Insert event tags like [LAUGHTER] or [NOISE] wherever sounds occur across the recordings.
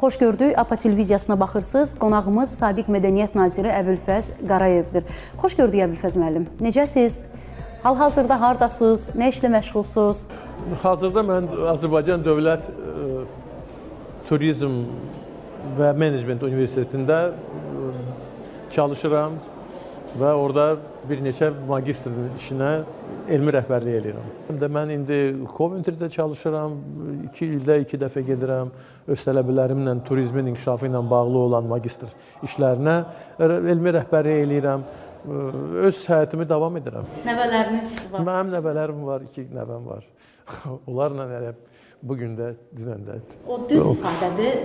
Xoş gördük. APA televiziyasına baxırsınız. Qonağımız Sabiq Mədəniyyət naziri Əbülfəz Qarayevdir. Xoş gördük Əbülfəz müəllim. Necəsiz? Hal-hazırda hardasınız? Nə işlə məşğulsuz? Hazırda mən Azərbaycan Dövlət ə, Turizm və Menecment Universitetində ə, çalışıram və orada bir neçə magistr işinə elmi rəhbərlik edirəm. Həm də mən indi Coventry-də çalışıram. 2 ildə 2 dəfə gedirəm. Öz tələbələrimlə turizmin inkişafı ilə bağlı olan magistr işlərinə elmi rəhbərlik eləyirəm. Öz həyatımı davam edirəm. Nəvələriniz var? Mənim nəvələrim var, 2 nəvəm var. [LAUGHS] Onlarla elə bu gün də dünən də. O düz ifadədir.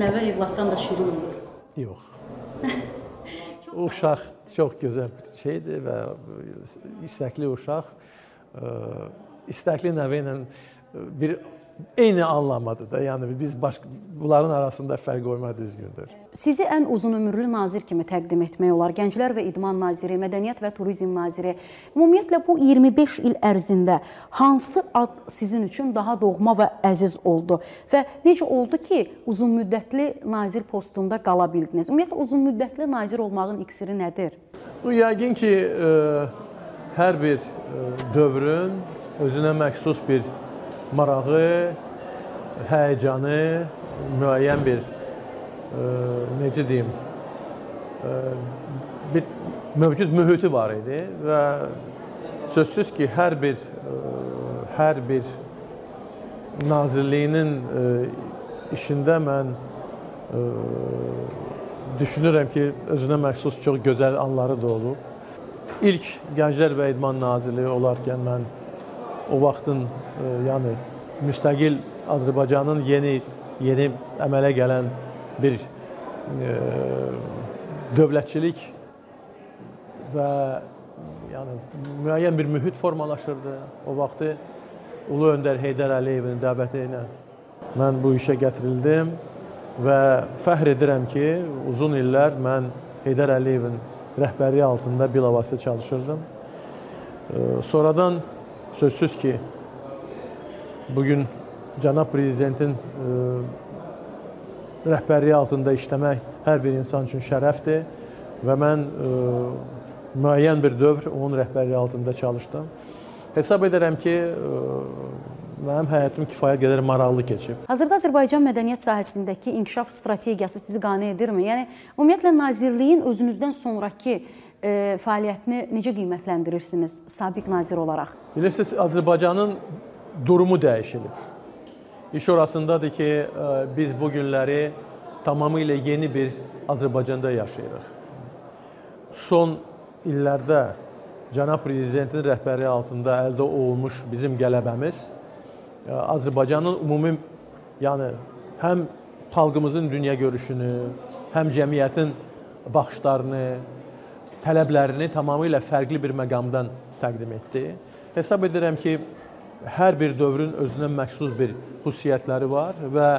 Nəvə evladdan da şirin olur. Yox. [LAUGHS] Uşaq çox gözəl bir şeydir və istəkli uşaq ə, istəkli nəvə ilə bir eyni anlamadır da. Yəni biz baş bunların arasında fərq qoymaq düzgündür. Sizi ən uzun ömürlü nazir kimi təqdim etmək olar. Gənclər və İdman naziri, Mədəniyyət və Turizm naziri. Ümumiyyətlə bu 25 il ərzində hansı ad sizin üçün daha doğma və əziz oldu və necə oldu ki, uzunmüddətli nazir postunda qala bildiniz? Ümumiyyətlə uzunmüddətli nazir olmağın iksiri nədir? Bu yəqin ki, ə, hər bir ə, dövrün özünə məxsus bir marağı, həyəcanı, müəyyən bir ə, necə deyim, ə, bir mövcud mühiti var idi və sözsüz ki, hər bir ə, hər bir nazirliyinin işində mən düşünürəm ki, özünə məxsus çox gözəl anları da olub. İlk Gənclər və İdman Nazirliyi olarkən mən o vaxtın ə, yəni müstəqil Azərbaycanın yeni yeni əmələ gələn bir ə, dövlətçilik və yəni müəyyən bir mühit formalaşırdı. O vaxtı Ulu Öndər Heydər Əliyevin dəvəti ilə mən bu işə gətirildim və fəxr edirəm ki, uzun illər mən Heydər Əliyevin rəhbərliyi altında bilavasitə çalışırdım. Sonradan sözsüz ki, bugün cənab prezidentin rəhbərliyi altında işləmək hər bir insan üçün şərəfdir və mən müəyyən bir dövr onun rəhbərliyi altında çalışdım. Hesab edirəm ki, mənim həyatım kifayət qədər maraqlı keçib. Hazırda Azərbaycan mədəniyyət sahəsindəki inkişaf strategiyası sizi qane edirmi? Yəni ümumiyyətlə nazirliyin özünüzdən sonrakı e, fəaliyyətini necə qiymətləndirirsiniz sabiq nazir olaraq? Bilirsiniz, Azərbaycanın durumu dəyişilib. İş orasındadır ki, e, biz bu günləri tamamilə yeni bir Azərbaycanda yaşayırıq. Son illərdə cənab prezidentin rəhbərliyi altında əldə olunmuş bizim qələbəmiz Azərbaycanın ümumi yəni həm xalqımızın dünya görüşünü, həm cəmiyyətin baxışlarını, tələblərini tamamilə fərqli bir məqamdan təqdim etdi. Hesab edirəm ki, hər bir dövrün özünə məxsus bir xüsusiyyətləri var və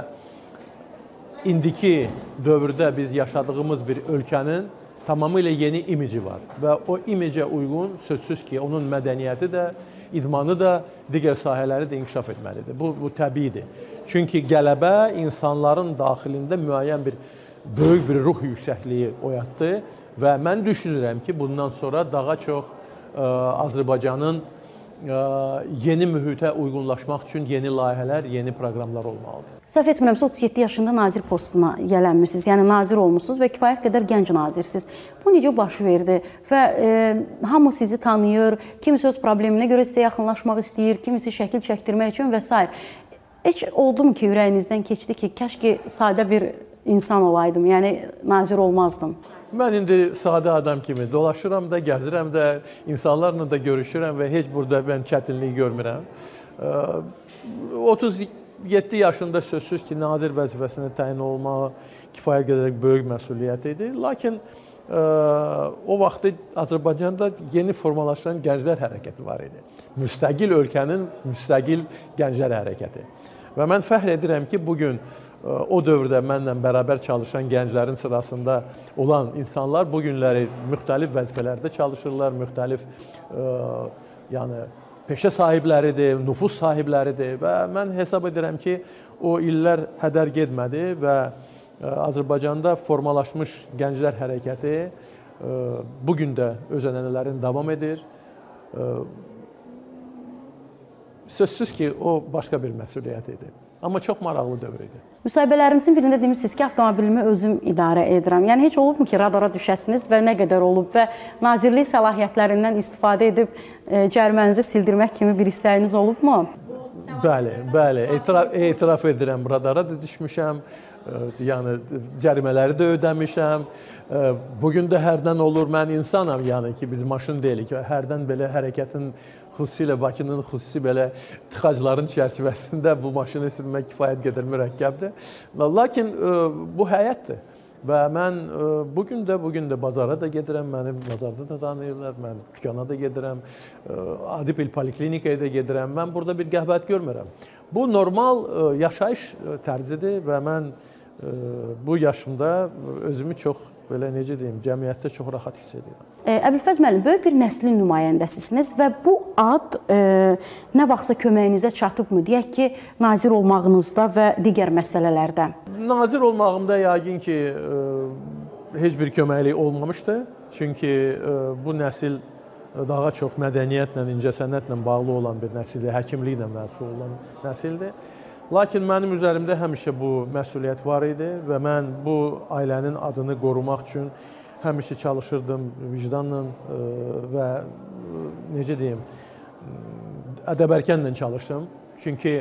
indiki dövrdə biz yaşadığımız bir ölkənin tamamilə yeni imici var və o imicə uyğun sözsüz ki, onun mədəniyyəti də, idmanı da, digər sahələri də inkişaf etməlidir. Bu bu təbiidir. Çünki qələbə insanların daxilində müəyyən bir böyük bir ruh yüksəkliyi oyatdı və mən düşünürəm ki, bundan sonra daha çox ə, Azərbaycanın yeni mühitə uyğunlaşmaq üçün yeni layihələr, yeni proqramlar olmalıdır. Səhv etmirəmsə 37 yaşında nazir postuna gələnmisiniz. Yəni nazir olmusunuz və kifayət qədər gənc nazirsiniz. Bu necə baş verdi və e, hamı sizi tanıyır, kimisi öz probleminə görə sizə yaxınlaşmaq istəyir, kimisi şəkil çəkdirmək üçün və s. Heç oldumu ki, ürəyinizdən keçdi ki, kəş ki sadə bir insan olaydım, yəni nazir olmazdım? Mən indi sadə adam kimi dolaşıram da, gəzirəm də, insanlarla da görüşürəm və heç burada mən çətinlik görmürəm. 37 yaşında sözsüz ki, nazir vəzifəsinə təyin olmaq kifayət qədər böyük məsuliyyət idi. Lakin o vaxtı Azərbaycanda yeni formalaşan gənclər hərəkəti var idi. Müstəqil ölkənin müstəqil gənclər hərəkəti. Və mən fəxr edirəm ki, bu gün o dövrdə mənlə bərabər çalışan gənclərin sırasında olan insanlar bu günləri müxtəlif vəzifələrdə çalışırlar, müxtəlif ə, yəni peşə sahibləridir, nüfuz sahibləridir və mən hesab edirəm ki, o illər hədər getmədi və Azərbaycanda formalaşmış gənclər hərəkəti bu gün də öz ənənələrini davam edir. Sözsüz ki, o başqa bir məsuliyyət idi. Amma çox maraqlı dövr idi. Müsahibələrinizin birində demirsiniz ki, avtomobilimi özüm idarə edirəm. Yəni heç olubmu ki, radara düşəsiniz və nə qədər olub və nazirlik səlahiyyətlərindən istifadə edib e, cərimənizi sildirmək kimi bir istəyiniz olubmu? Bəli, bəli. Etiraf, etiraf edirəm, radara da düşmüşəm. Yəni cərimələri də ödəmişəm. Bu gün də hərdən olur mən insanam, yəni ki, biz maşın deyilik. Hərdən belə hərəkətin xüsusilə Bakının xüsusi belə tıxacların çərçivəsində bu maşını sürmək kifayət qədər mürəkkəbdir. Lakin bu həyatdır. Və mən bu gün də bu gün də bazara da gedirəm, məni bazarda da tanıyırlar, mən dükana da gedirəm, adi bir poliklinikaya da gedirəm. Mən burada bir qəhbət görmürəm. Bu normal yaşayış tərzidir və mən bu yaşımda özümü çox belə necə deyim, cəmiyyətdə çox rahat hiss edirəm. Əbülfəz müəllim, böyük bir nəslin nümayəndəsisiniz və bu ad e, nə vaxtsa köməyinizə çatıbmı? Deyək ki, nazir olmağınızda və digər məsələlərdə. Nazir olmağımda yəqin ki, e, heç bir köməklik olmamışdı. Çünki e, bu nəsil daha çox mədəniyyətlə, incəsənətlə bağlı olan bir nəsildir, həkimliklə məşğul olan nəsildir. Lakin mənim üzərimdə həmişə bu məsuliyyət var idi və mən bu ailənin adını qorumaq üçün həmişə çalışırdım vicdanla e, və e, necə deyim, ədəbərkənlə çalışdım. Çünki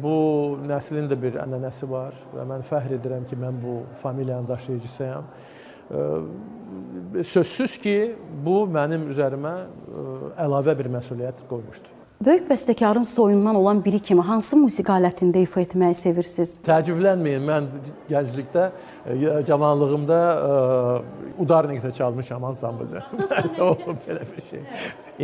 bu nəslin də bir ənənəsi var və mən fəxr edirəm ki, mən bu familiyanın daşıyıcısıyam. E, sözsüz ki, bu mənim üzərimə əlavə bir məsuliyyət qoymuşdu. Böyük bəstəkarın soyundan olan biri kimi hansı musiqi alətində ifa etməyi sevirsiniz? Təəccüblənməyin, mən gənclikdə, e, cavanlığımda e, udarnikdə çalmışam ansambldə. [LAUGHS] Olub belə bir şey.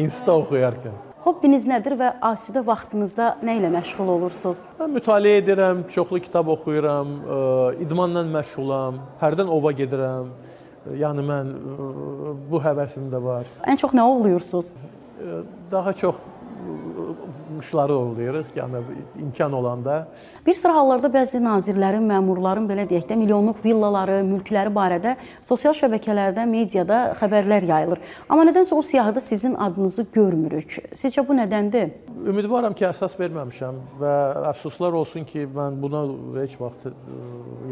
İnstitutda oxuyarkən. Hobbiniz nədir və asudə vaxtınızda nə ilə məşğul olursunuz? Mən mütaliə edirəm, çoxlu kitab oxuyuram, e, idmanla məşğulam, hərdən ova gedirəm. Yəni mən bu həvəsim də var. Ən çox nə ovluyursunuz? Daha çox quşları ovlayırıq, yəni imkan olanda. Bir sıra hallarda bəzi nazirlərin, məmurların belə deyək də milyonluq villaları, mülkləri barədə sosial şəbəkələrdə, mediada xəbərlər yayılır. Amma nədənsə o siyahıda sizin adınızı görmürük. Sizcə bu nədəndir? Ümidvaram ki, əsas verməmişəm və əfsuslar olsun ki, mən buna heç vaxt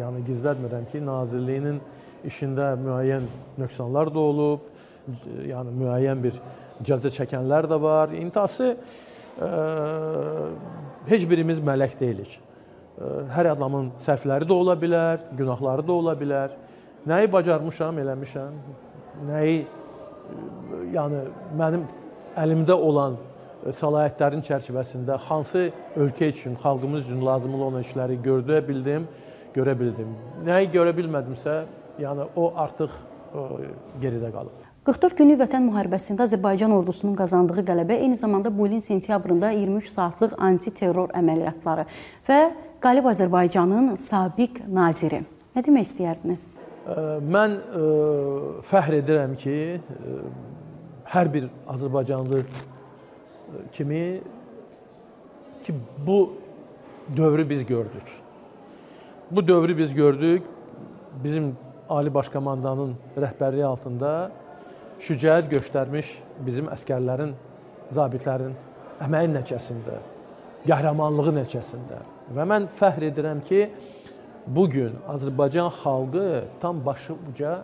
yəni gizlətmirəm ki, nazirliyinin işində müəyyən nöqsanlar da olub, yəni müəyyən bir cəza çəkənlər də var. İntihası heç birimiz mələk deyilik. Hər adamın səhvləri də ola bilər, günahları da ola bilər. Nəyi bacarmışam, eləmişəm. Nəyi yəni mənim əlimdə olan səlahiyyətlərin çərçivəsində hansı ölkə üçün, xalqımız üçün lazım olan işləri görə bildim, görə bildim. Nəyi görə bilmədimsə, yəni o artıq geridə qalıb. 44 günlük vətən müharibəsində Azərbaycan ordusunun qazandığı qələbə eyni zamanda bu ilin sentyabrında 23 saatlıq antiterror əməliyyatları və Qalib Azərbaycanın sabiq naziri. Nə demək istəyərdiniz? Mən fəxr edirəm ki, hər bir azərbaycanlı kimi ki bu dövrü biz gördük. Bu dövrü biz gördük. Bizim Ali Baş Komandanın rəhbərliyi altında şücaət göstərmiş bizim əskərlərin, zabitlərin əməyi nəticəsində, qəhrəmanlığı nəticəsində və mən fəxr edirəm ki, bu gün Azərbaycan xalqı tam başı uca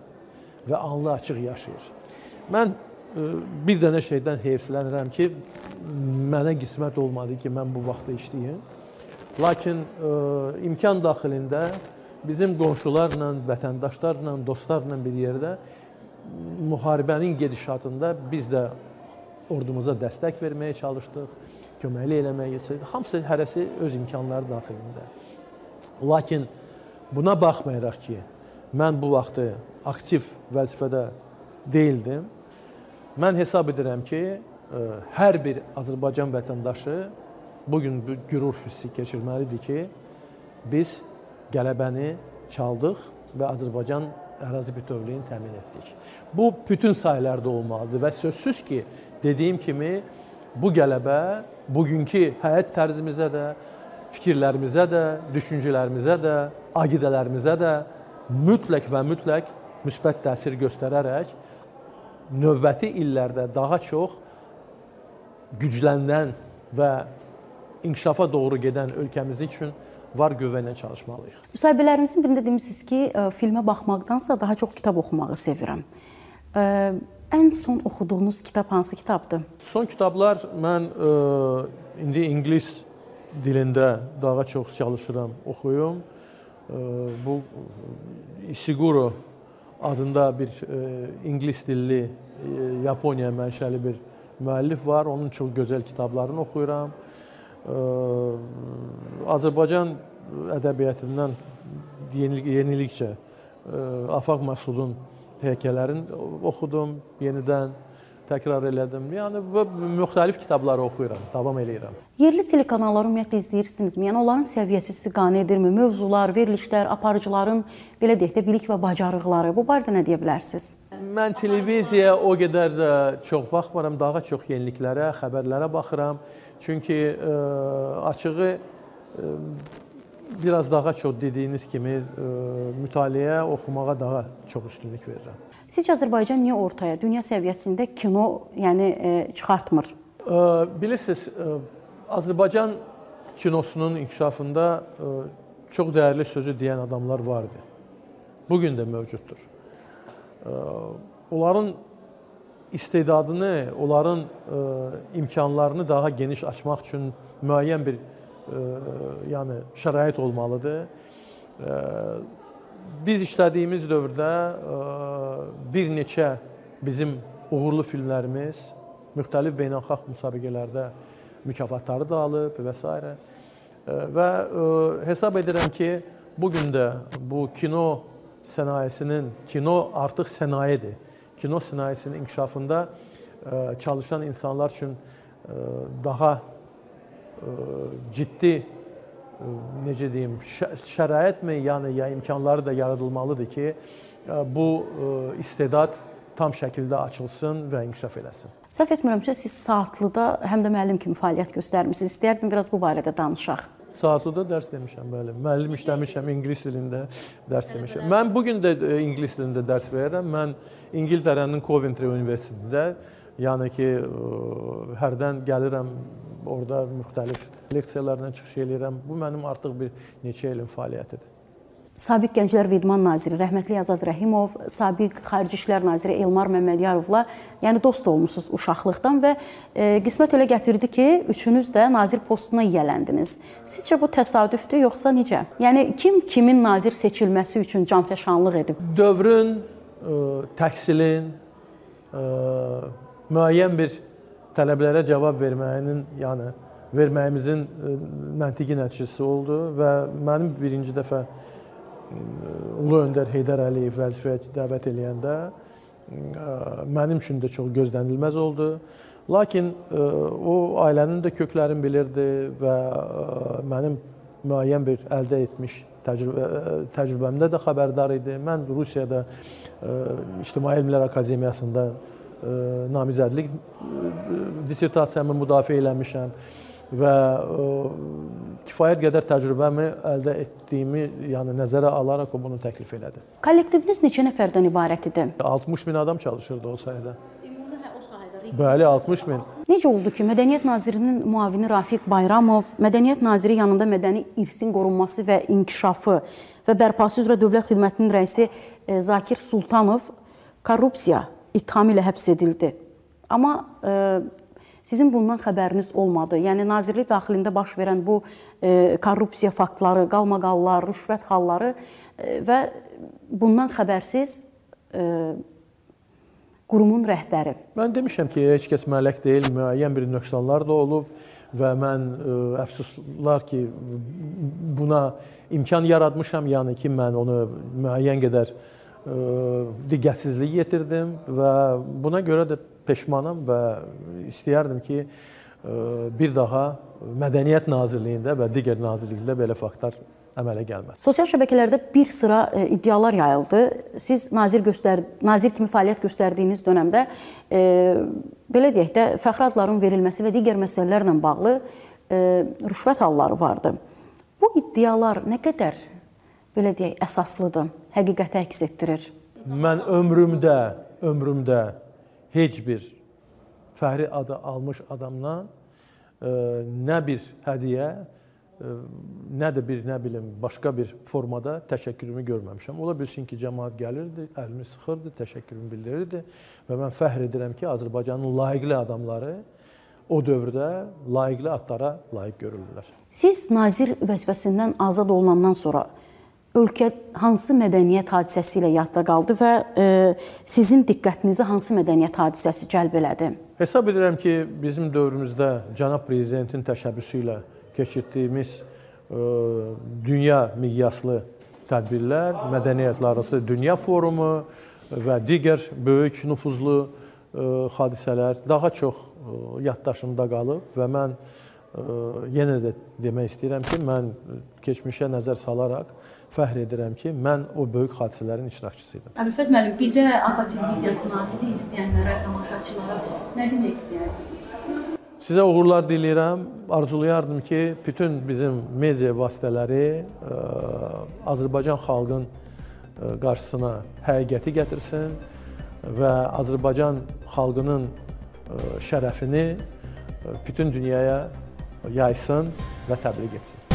və anlı açıq yaşayır. Mən e, bir dənə şeydən heyfsilənirəm ki, mənə qismət olmadı ki, mən bu vaxtda işləyim. Lakin ə, e, imkan daxilində bizim qonşularla, vətəndaşlarla, dostlarla bir yerdə müharibənin gedişatında biz də ordumuza dəstək verməyə çalışdıq, köməkli eləməyə çalışdıq. Hamısı hərəsi öz imkanları daxilində. Lakin buna baxmayaraq ki, mən bu vaxtı aktiv vəzifədə deyildim. Mən hesab edirəm ki, e, hər bir Azərbaycan vətəndaşı bu gün bu qürur hissi keçirməlidir ki, biz qələbəni çaldıq və Azərbaycan ərazi bütövlüyünü təmin etdik. Bu bütün sahələrdə olmalıdır və sözsüz ki, dediyim kimi bu qələbə bugünkü həyat tərzimizə də, fikirlərimizə də, düşüncələrimizə də, aqidələrimizə də mütləq və mütləq müsbət təsir göstərərək növbəti illərdə daha çox güclənən və inkişafa doğru gedən ölkəmiz üçün var qüvvə ilə çalışmalıyıq. Müsahibələrimizin birində demisiniz ki, ə, filmə baxmaqdansa daha çox kitab oxumağı sevirəm. Ə, ən son oxuduğunuz kitab hansı kitabdır? Son kitablar mən ə, indi ingilis dilində daha çox çalışıram oxuyum. Bu Isiguro adında bir ingilis dilli Yaponiya mənşəli bir müəllif var. Onun çox gözəl kitablarını oxuyuram. Azərbaycan ədəbiyyatından yenilik yenilikcə Afaq Məsudun hekayələrini oxudum yenidən təkrar elədim. Yəni müxtəlif kitabları oxuyuram, davam eləyirəm. Yerli telekanalları ümumiyyətlə izləyirsinizmi? Yəni onların səviyyəsi sizi qane edirmi? Mövzular, verilişlər, aparıcıların belə deyək də bilik və bacarıqları. Bu barədə nə deyə bilərsiniz? Mən televiziyaya o qədər də çox baxmıram, daha çox yeniliklərə, xəbərlərə baxıram. Çünki ə, açığı ə, biraz daha çox dediyiniz kimi ə, mütaliə, oxumağa daha çox üstünlük verirəm. Sizcə Azərbaycan niyə ortaya, dünya səviyyəsində kino, yəni e, çıxartmır? Ə, bilirsiniz, ə, Azərbaycan kinosunun inkişafında ə, çox dəyərli sözü deyən adamlar vardı. Bu gün də mövcuddur. Ə, onların istedadını, onların ə, imkanlarını daha geniş açmaq üçün müəyyən bir ə, yəni şərait olmalıdır. Ə, biz işlədiyimiz dövrdə bir neçə bizim uğurlu filmlərimiz müxtəlif beynəlxalq müsabiqələrdə mükafatları da alıb və s. və hesab edirəm ki, bu gün də bu kino sənayesinin kino artıq sənayedir. Kino sənayesinin inkişafında ə, çalışan insanlar üçün ə, daha ə, ciddi necə deyim, şəraitmi, yəni ya imkanları da yaradılmalıdır ki, bu istedad tam şəkildə açılsın və inkişaf eləsin. Səhv etmirəmsə siz Saatlıda həm də müəllim kimi fəaliyyət göstərmisiniz. İstəyərdim biraz bu barədə danışaq. Saatlıda dərs demişəm, bəli. Müəllim işləmişəm, ingilis dilində dərs demişəm. Mən bu gün də ingilis dilində dərs verirəm. Mən İngiltərənin Coventry Universitetində, yəni ki, hərdən gəlirəm orada müxtəlif leksiyalarla çıxış eləyirəm. Bu mənim artıq bir neçə ilin fəaliyyətidir. Sabiq Gənclər və İdman naziri rəhmətli Azad Rəhimov, sabiq Xarici İşlər naziri Elmar Məmmədiyarovla, yəni dost olmusunuz uşaqlıqdan və e, qismət elə gətirdi ki, üçünüz də nazir postuna yiyələndiniz. Sizcə bu təsadüfdür yoxsa necə? Yəni kim kimin nazir seçilməsi üçün canfəşanlıq edib? Dövrün, ə, təhsilin ə, müəyyən bir tələblərə cavab verməyinin, yəni verməyimizin ə, məntiqi nəticəsi oldu və mənim birinci dəfə Ulu öndər Heydər Əliyev vəzifəyə dəvət eləyəndə mənim üçün də çox gözlənilməz oldu. Lakin o ailənin də köklərini bilirdi və mənim müəyyən bir əldə etmiş təcrübə, təcrübəmdə də xəbərdar idi. Mən Rusiyada İctimai Elmlər Akademiyasında namizədlik dissertasiyamı müdafiə eləmişəm və kifayət qədər təcrübəmi əldə etdiyimi, yəni nəzərə alaraq o bunu təklif elədi. Kollektiviniz neçə nəfərdən ibarət idi? 60 min adam çalışırdı o sayədə. Bəli, 60 min. Necə oldu ki, Mədəniyyət Nazirinin müavini Rafiq Bayramov, Mədəniyyət Naziri yanında mədəni irsin qorunması və inkişafı və bərpası üzrə Dövlət Xidmətinin rəisi e, Zakir Sultanov korrupsiya ittihamı ilə həbs edildi. Amma e, Sizin bundan xəbəriniz olmadı. Yəni nazirlik daxilində baş verən bu e, korrupsiya faktları, qalmaqallar, rüşvət halları e, və bundan xəbərsiz e, qurumun rəhbəri. Mən demişəm ki, heç kəs mələk deyil, müəyyən bir nöqsanlar da olub və mən ə, əfsuslar ki, buna imkan yaratmışam, yəni ki, mən onu müəyyən qədər ə, diqqətsizlik yetirdim və buna görə də peşmanam və istəyərdim ki, bir daha Mədəniyyət Nazirliyində və digər nazirliklərdə belə faktlar əmələ gəlməz. Sosial şəbəkələrdə bir sıra e, iddialar yayıldı. Siz nazir göstər nazir kimi fəaliyyət göstərdiyiniz dövrdə e, belə deyək də fəxri adların verilməsi və digər məsələlərlə bağlı e, rüşvət halları vardı. Bu iddialar nə qədər belə deyək əsaslıdır, həqiqəti əks etdirir? Mən ömrümdə, ömrümdə heç bir fəxri adı almış adamdan ə, nə bir hədiyyə, ə, nə də bir, nə bilim, başqa bir formada təşəkkürümü görməmişəm. Ola bilsin ki, cəmaət gəlirdi, əlimi sıxırdı, təşəkkürümü bildirirdi və mən fəxr edirəm ki, Azərbaycanın layiqli adamları o dövrdə layiqli adlara layiq görülürlər. Siz nazir vəzifəsindən azad olunandan sonra ölkə hansı mədəniyyət hadisəsi ilə yadda qaldı və e, sizin diqqətinizi hansı mədəniyyət hadisəsi cəlb elədi? Hesab edirəm ki, bizim dövrümüzdə cənab prezidentin təşəbbüsü ilə keçirdiyimiz ə, dünya miqyaslı tədbirlər, mədəniyyətlərarası dünya forumu və digər böyük nüfuzlu ə, hadisələr daha çox ə, yaddaşımda qalıb və mən ə, yenə də demək istəyirəm ki, mən keçmişə nəzər salaraq fəxr edirəm ki, mən o böyük hadisələrin iştirakçısı idim. Əbülfəz müəllim, bizə AFA televiziyasına, sizi izləyənlərə, tamaşaçılara nə demək istəyirsiniz? Sizə uğurlar diləyirəm. Arzulayardım ki, bütün bizim media vasitələri ə, Azərbaycan xalqının ə, qarşısına həqiqəti gətirsin və Azərbaycan xalqının ə, şərəfini bütün dünyaya yaysın və təbliğ etsin.